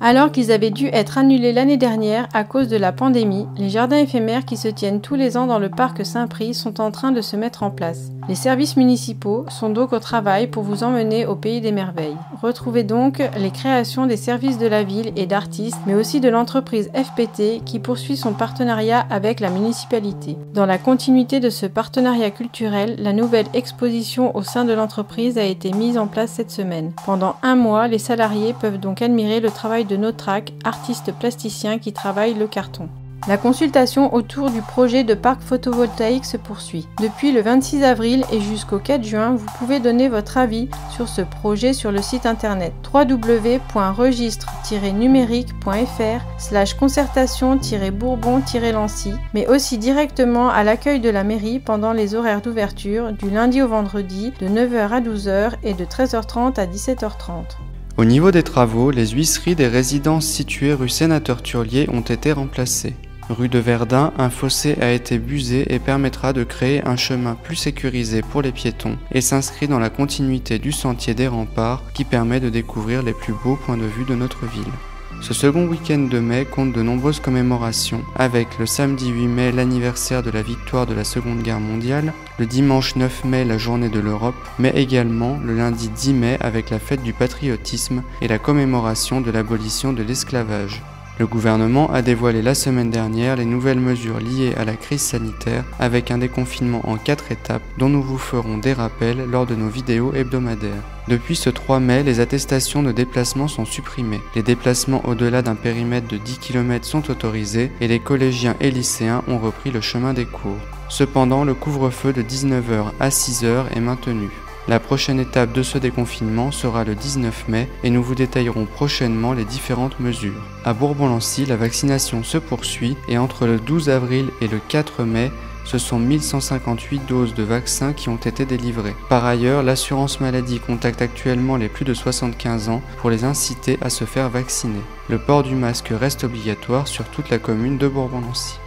Alors qu'ils avaient dû être annulés l'année dernière à cause de la pandémie, les jardins éphémères qui se tiennent tous les ans dans le parc Saint-Prix sont en train de se mettre en place. Les services municipaux sont donc au travail pour vous emmener au pays des merveilles. Retrouvez donc les créations des services de la ville et d'artistes, mais aussi de l'entreprise FPT qui poursuit son partenariat avec la municipalité. Dans la continuité de ce partenariat culturel, la nouvelle exposition au sein de l'entreprise a été mise en place cette semaine. Pendant un mois, les salariés peuvent donc admirer le travail de Notrac, artiste plasticien qui travaille le carton. La consultation autour du projet de parc photovoltaïque se poursuit. Depuis le 26 avril et jusqu'au 4 juin, vous pouvez donner votre avis sur ce projet sur le site internet www.registre-numérique.fr slash concertation-bourbon-lancy, mais aussi directement à l'accueil de la mairie pendant les horaires d'ouverture du lundi au vendredi de 9h à 12h et de 13h30 à 17h30. Au niveau des travaux, les huisseries des résidences situées rue Sénateur Turlier ont été remplacées. Rue de Verdun, un fossé a été busé et permettra de créer un chemin plus sécurisé pour les piétons et s'inscrit dans la continuité du sentier des remparts qui permet de découvrir les plus beaux points de vue de notre ville. Ce second week-end de mai compte de nombreuses commémorations, avec le samedi 8 mai l'anniversaire de la victoire de la Seconde Guerre mondiale, le dimanche 9 mai la journée de l'Europe, mais également le lundi 10 mai avec la fête du patriotisme et la commémoration de l'abolition de l'esclavage. Le gouvernement a dévoilé la semaine dernière les nouvelles mesures liées à la crise sanitaire avec un déconfinement en quatre étapes dont nous vous ferons des rappels lors de nos vidéos hebdomadaires. Depuis ce 3 mai, les attestations de déplacement sont supprimées. Les déplacements au-delà d'un périmètre de 10 km sont autorisés et les collégiens et lycéens ont repris le chemin des cours. Cependant, le couvre-feu de 19h à 6h est maintenu. La prochaine étape de ce déconfinement sera le 19 mai et nous vous détaillerons prochainement les différentes mesures. À Bourbon-Lancy, la vaccination se poursuit et entre le 12 avril et le 4 mai, ce sont 1158 doses de vaccins qui ont été délivrées. Par ailleurs, l'assurance maladie contacte actuellement les plus de 75 ans pour les inciter à se faire vacciner. Le port du masque reste obligatoire sur toute la commune de Bourbon-Lancy.